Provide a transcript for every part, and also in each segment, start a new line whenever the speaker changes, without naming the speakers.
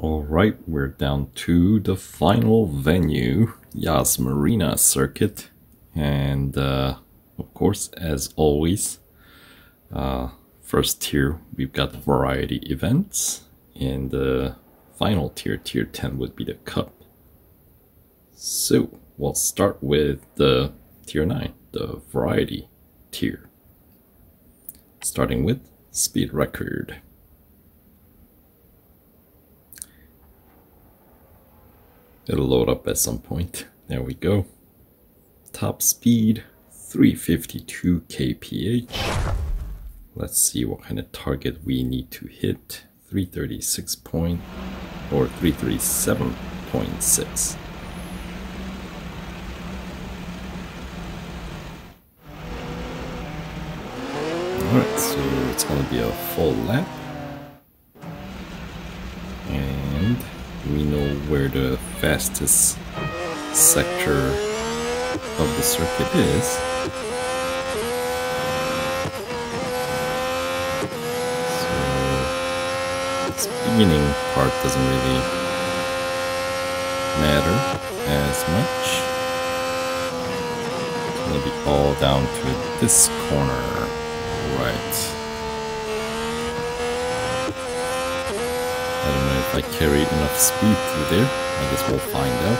All right, we're down to the final venue, Yas Marina Circuit. And uh, of course, as always, uh, first tier, we've got variety events. And the final tier, tier 10, would be the cup. So we'll start with the tier 9, the variety tier. Starting with speed record. It'll load up at some point. There we go. Top speed 352 kph. Let's see what kind of target we need to hit. 336 point or 337.6. Alright, so it's gonna be a full lap. And we know where the fastest sector of the circuit is. So this beginning part doesn't really matter as much. It's gonna be all down to this corner. Right. I don't know if I carry enough speed through there. I guess we'll find out.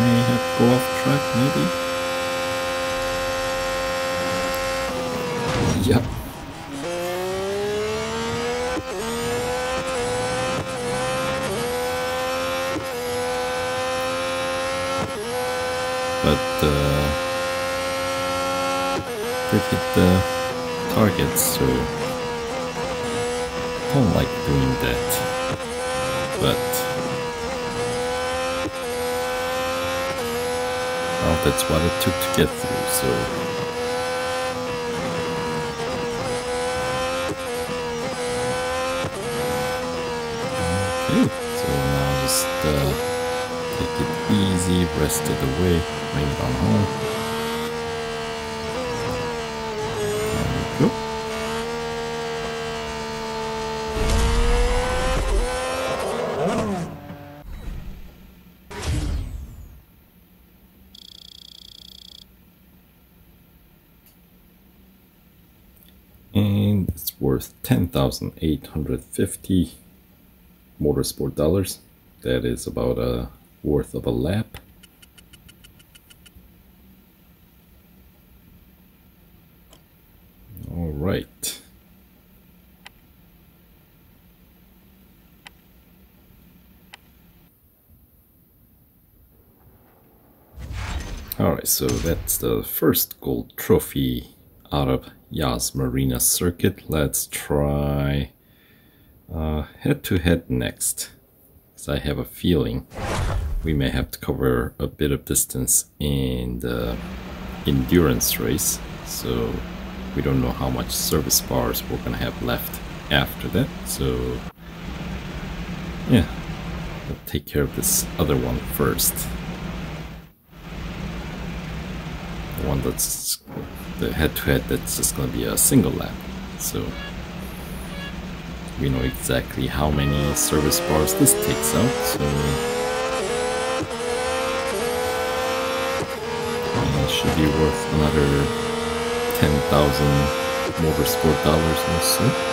May have to go off track, maybe? Yep. But uh, did hit the target, so don't like doing that. But well, that's what it took to get through. So. Okay, so now just uh, take it easy, rest of the way, bring it on home. There we go. And it's worth 10,850 motorsport dollars. That is about a worth of a lap. All right. All right, so that's the first gold trophy out of Yas Marina Circuit. Let's try uh, head-to-head next. Because I have a feeling we may have to cover a bit of distance in the endurance race. So we don't know how much service bars we're gonna have left after that. So yeah, we'll take care of this other one first. The one that's the head-to-head that's just gonna be a single lap. So we know exactly how many service bars this takes out. So it should be worth another 10,000 motorsport dollars or so.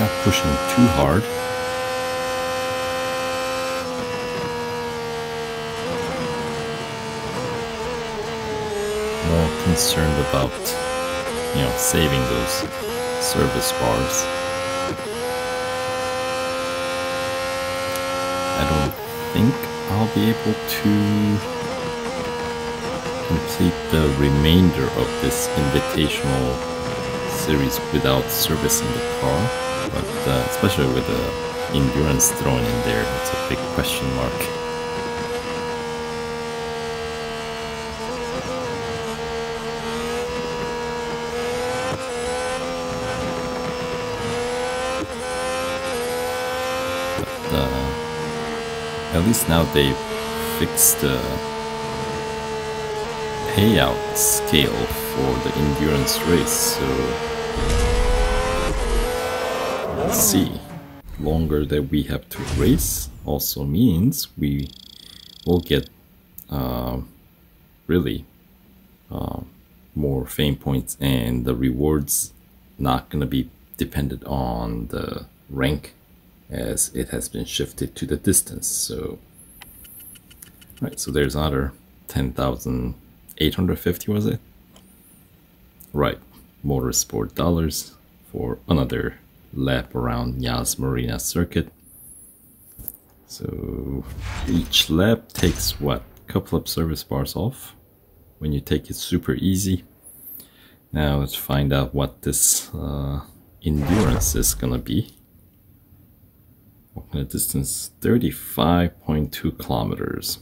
Not pushing too hard. More concerned about, you know, saving those service bars. I don't think I'll be able to complete the remainder of this invitational series without servicing the car, but uh, especially with the endurance thrown in there, it's a big question mark. At least now they fixed the payout scale for the endurance race, so let's see. Longer that we have to race also means we will get uh, really uh, more fame points and the rewards not gonna be dependent on the rank as it has been shifted to the distance. So right so there's another 10,850 was it? Right motorsport dollars for another lap around Yas Marina circuit. So each lap takes what couple of service bars off when you take it super easy. Now let's find out what this uh, endurance is gonna be walking a distance 35.2 kilometers.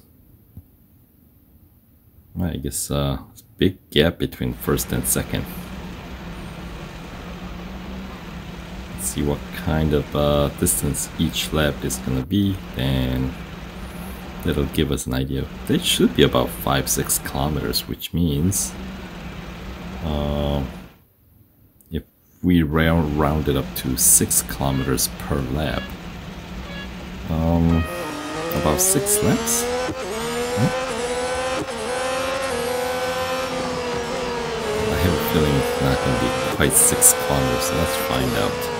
I guess uh, big gap between first and second. Let's see what kind of uh, distance each lap is gonna be and that'll give us an idea. They should be about 5-6 kilometers which means uh, if we round, round it up to 6 kilometers per lap um, about six laps. I have a feeling it's not going to be quite six kilometers, so let's find out.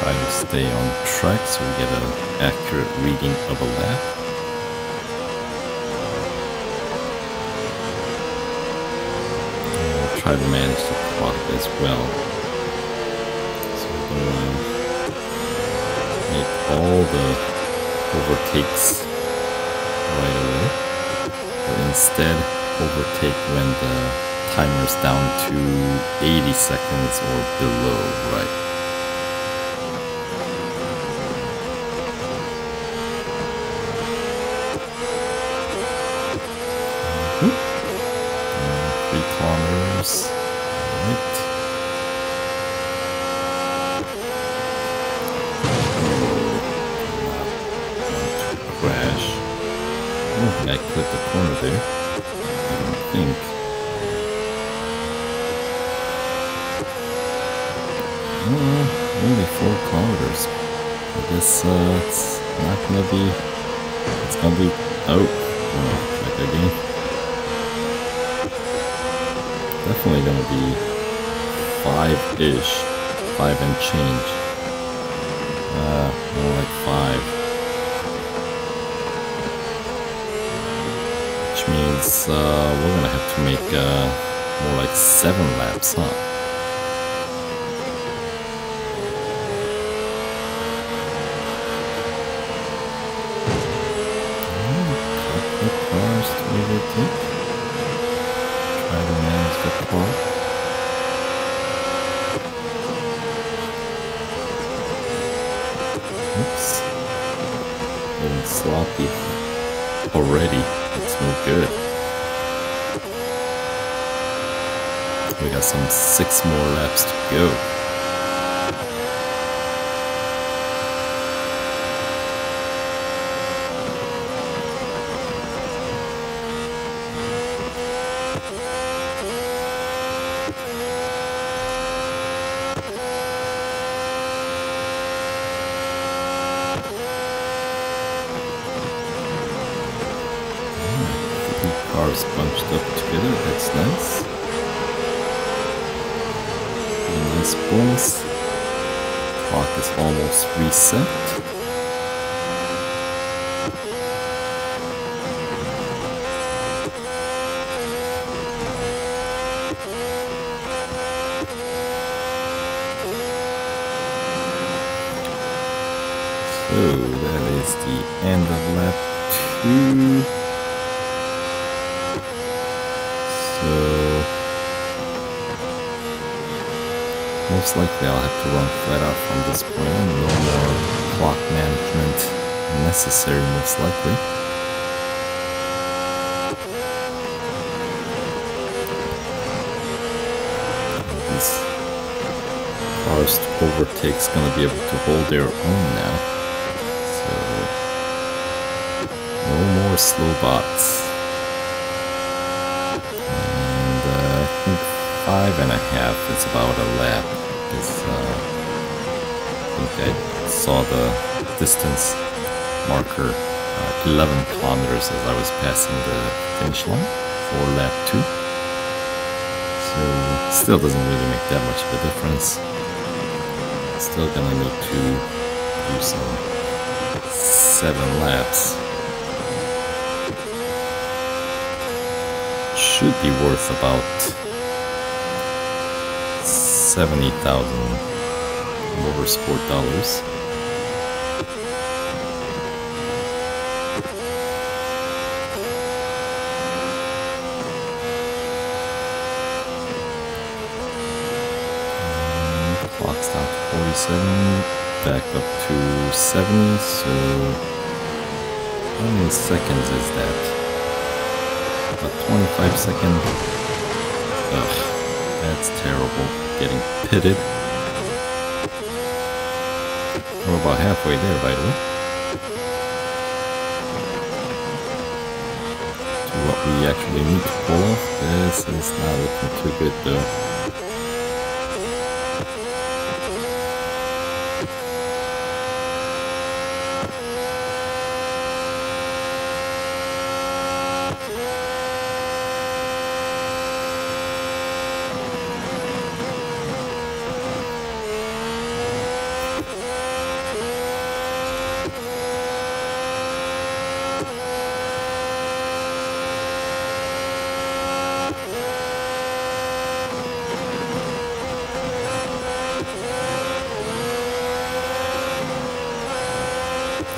Try to stay on track so we get an accurate reading of a lap. Try to manage the clock as well. So, make all the overtakes right away. But instead overtake when the timer's down to 80 seconds or below, right? I don't think. Oh, only four kilometers. I guess uh, it's not gonna be. It's gonna be. Oh, oh check again. Definitely gonna be five-ish, five and change. Uh, more like five. Means uh, we're gonna have to make uh, more like seven laps, huh? the cars to overtake. Try to manage the clock. Oops. Getting sloppy already. It's no good. We some six more laps to go. Hmm, cars bunched up together, that's nice. Bonus. Clock is almost reset. So that is the end of lap 2. Most likely I'll have to run flat out from this point, no more clock management necessary most likely. This forest overtake's gonna be able to hold their own now. So no more slow bots. And uh, I think five and a half is about a lap. Is uh, I I saw the distance marker uh, 11 kilometers as I was passing the finish line for lap two. So still doesn't really make that much of a difference. Still gonna need to do some seven laps. Should be worth about 70,000 motorsport dollars. Clock's down to 47, back up to 70, so how many seconds is that? About 25 seconds. Ugh, that's terrible. Getting pitted. We're about halfway there, by the way. To what we actually need to pull off. This is not looking too good, though.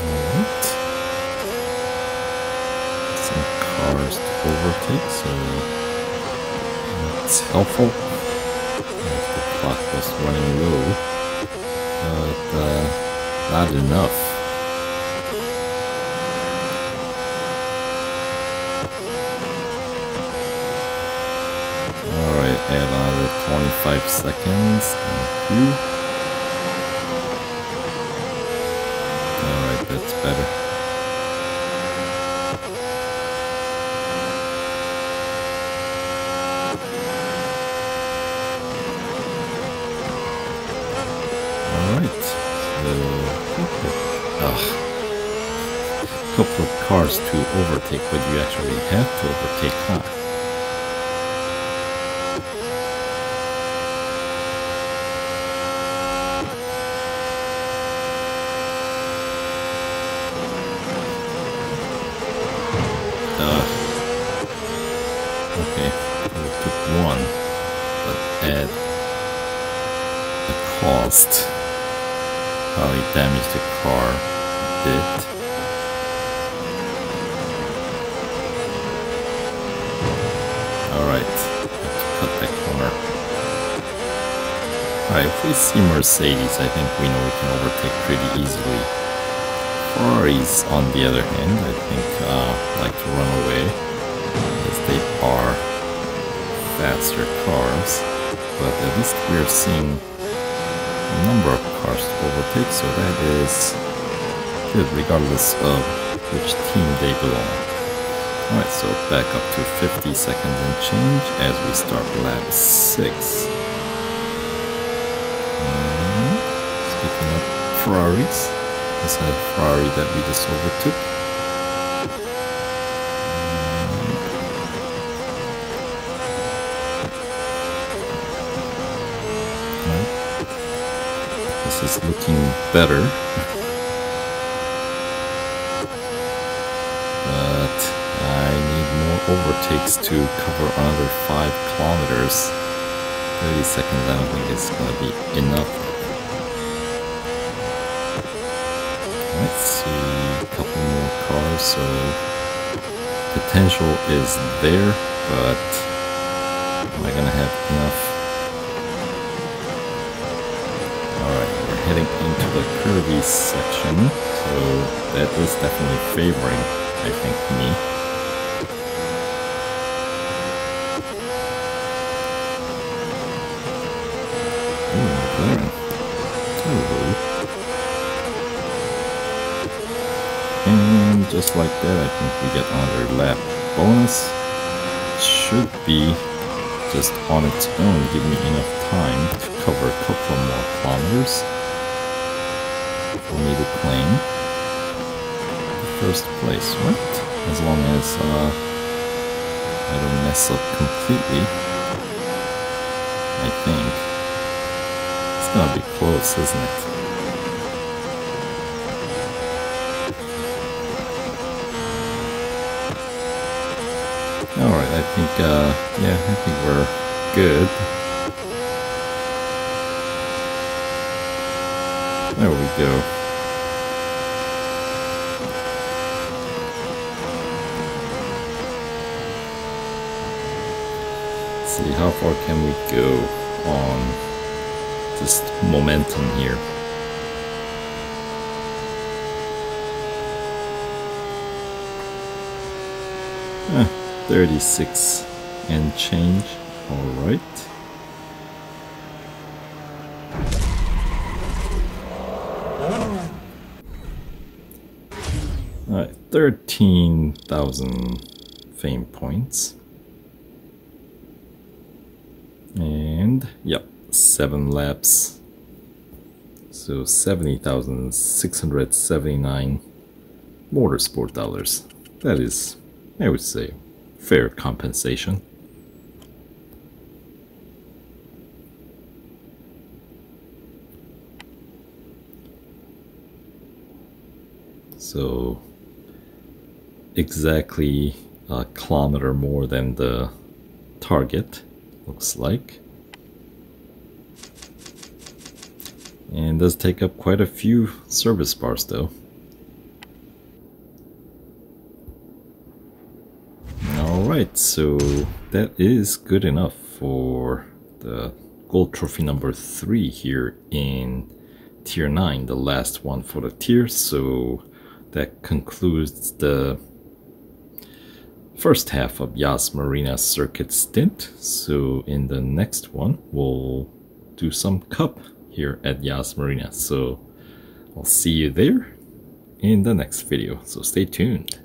Alright. Some cars to overtake, so that's helpful. If the clock was running low, but uh, not enough. Alright, add another 25 seconds. Thank you. Alright, that's better. Alright, so... Ugh. Couple of cars to overtake, but you actually have to overtake, uh, the cost. Probably damaged the car a bit. 5. If we see Mercedes, I think we know we can overtake pretty easily. Ferraris, on the other hand, I think uh, like to run away, as they are faster cars. But at least we're seeing a number of cars to overtake, so that is good, regardless of which team they belong. Alright, so back up to 50 seconds and change as we start lap 6. Ferraris, this is a Ferrari that we just overtook. This is looking better. but I need more overtakes to cover another 5 kilometers. 30 seconds I don't think is gonna be enough. See, a couple more cars, so potential is there, but am I gonna have enough? Alright, we're heading into the curvy section, so that is definitely favoring, I think, me. Just like that, I think we get another lap bonus. Should be just on its own give me enough time to cover a couple more kilometers for me to claim first place, right? As long as uh, I don't mess up completely, I think. It's gonna be close, isn't it? Alright, I think, uh, yeah, I think we're good. There we go. Let's see, how far can we go on just momentum here? Eh. 36 and change. Alright. Alright, 13,000 fame points. And, yep, 7 laps. So 70,679 motorsport dollars. That is, I would say, fair compensation. So exactly a kilometer more than the target looks like. And does take up quite a few service bars though. Alright, so that is good enough for the gold trophy number 3 here in tier 9, the last one for the tier, so that concludes the first half of Yas Marina circuit stint. So in the next one, we'll do some cup here at Yas Marina. So I'll see you there in the next video, so stay tuned.